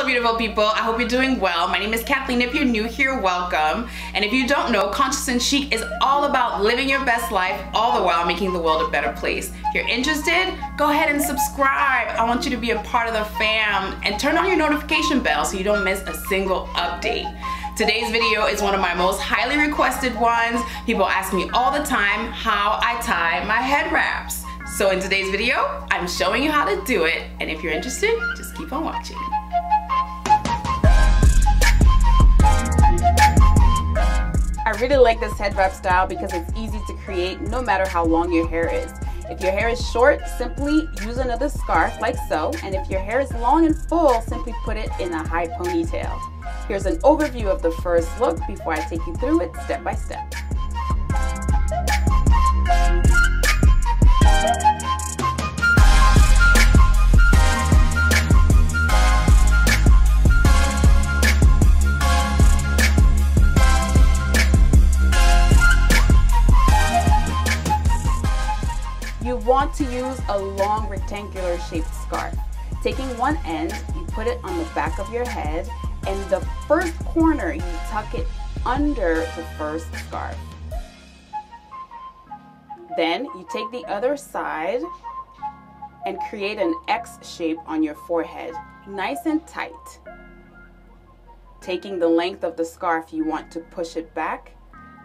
Hello beautiful people, I hope you're doing well. My name is Kathleen. If you're new here, welcome. And if you don't know, Conscious and Chic is all about living your best life, all the while making the world a better place. If you're interested, go ahead and subscribe. I want you to be a part of the fam and turn on your notification bell so you don't miss a single update. Today's video is one of my most highly requested ones. People ask me all the time how I tie my head wraps. So in today's video, I'm showing you how to do it. And if you're interested, just keep on watching. Really like this head wrap style because it's easy to create no matter how long your hair is. If your hair is short, simply use another scarf like so. And if your hair is long and full, simply put it in a high ponytail. Here's an overview of the first look before I take you through it step by step. Want to use a long rectangular shaped scarf. Taking one end, you put it on the back of your head and the first corner you tuck it under the first scarf. Then you take the other side and create an X shape on your forehead, nice and tight. Taking the length of the scarf, you want to push it back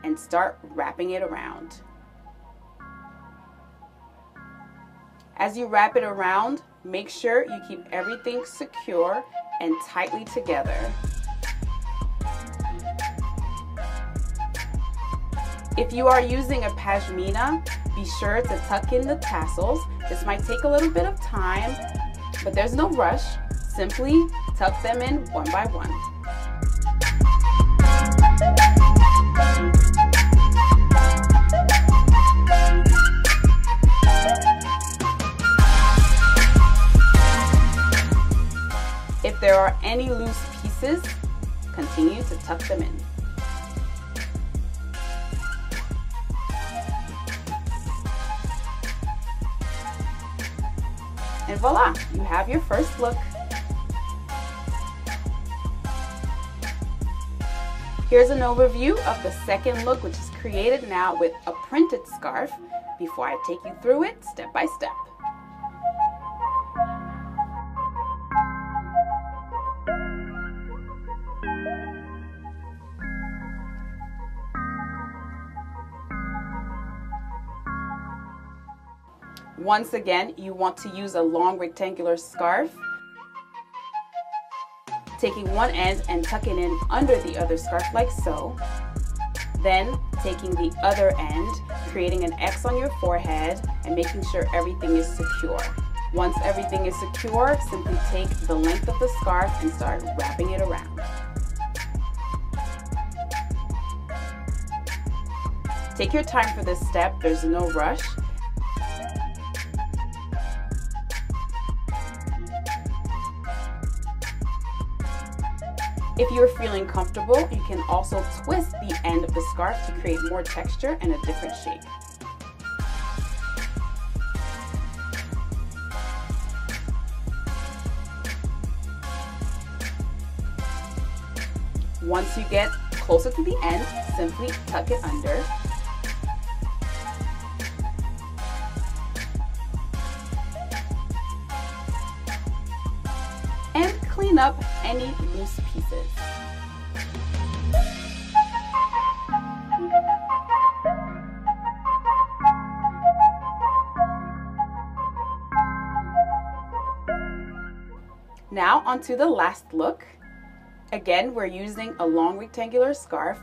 and start wrapping it around. As you wrap it around, make sure you keep everything secure and tightly together. If you are using a pashmina, be sure to tuck in the tassels. This might take a little bit of time, but there's no rush. Simply tuck them in one by one. Pieces, continue to tuck them in. And voila, you have your first look. Here's an overview of the second look, which is created now with a printed scarf before I take you through it step by step. Once again, you want to use a long rectangular scarf. Taking one end and tucking in under the other scarf like so. Then taking the other end, creating an X on your forehead and making sure everything is secure. Once everything is secure, simply take the length of the scarf and start wrapping it around. Take your time for this step, there's no rush. If you're feeling comfortable, you can also twist the end of the scarf to create more texture and a different shape. Once you get closer to the end, simply tuck it under. Clean up any loose pieces. Now onto the last look. Again, we're using a long rectangular scarf,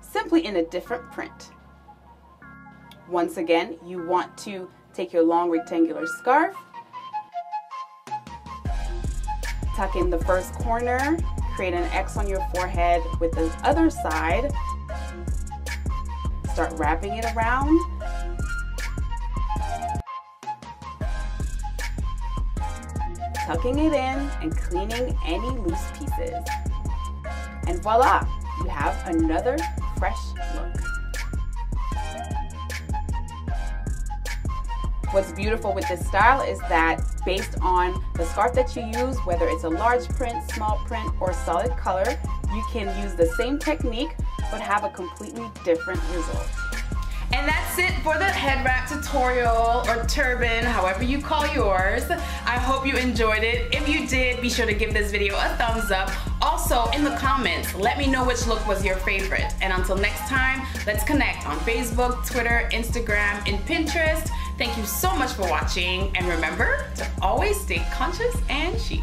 simply in a different print. Once again, you want to take your long rectangular scarf, tuck in the first corner, create an X on your forehead with the other side, start wrapping it around, tucking it in and cleaning any loose pieces. And voila, you have another fresh look. What's beautiful with this style is that based on the scarf that you use, whether it's a large print, small print, or solid color, you can use the same technique but have a completely different result. And that's it for the head wrap tutorial or turban, however you call yours. I hope you enjoyed it. If you did, be sure to give this video a thumbs up. Also, in the comments, let me know which look was your favorite. And until next time, let's connect on Facebook, Twitter, Instagram, and Pinterest. Thank you so much for watching, and remember to always stay conscious and chic.